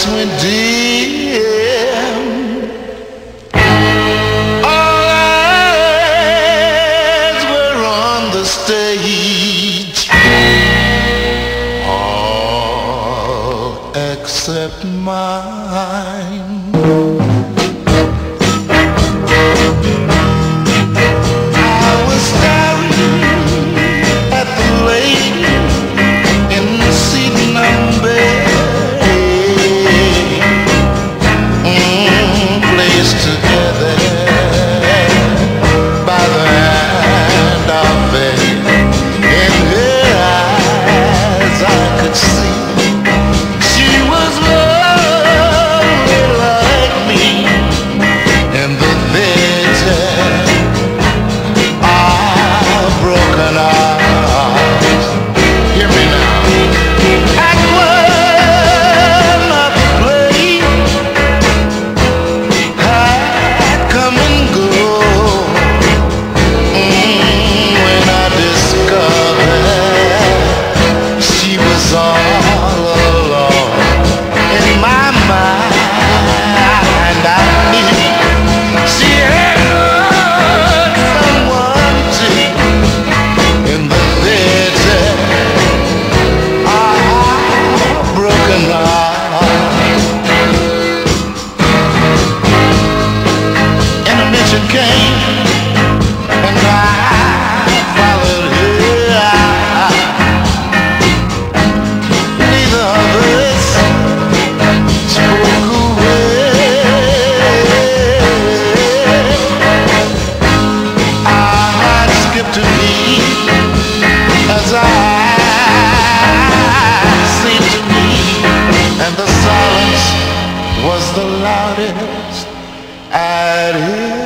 lights went. All eyes were on the stage, all except mine. The loudest I'd